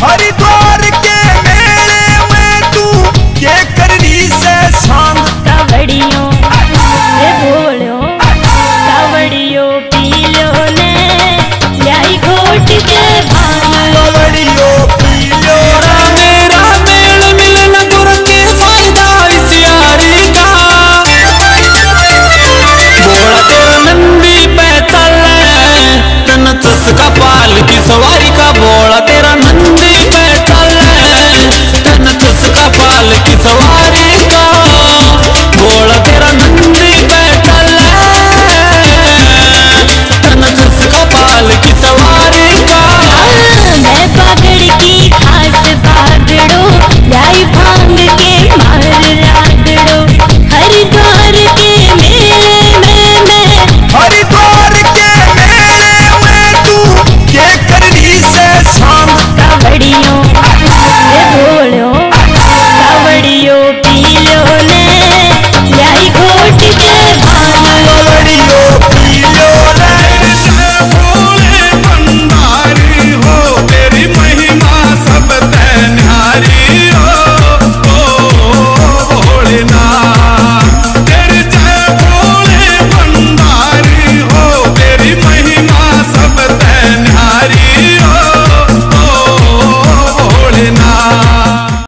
Hadi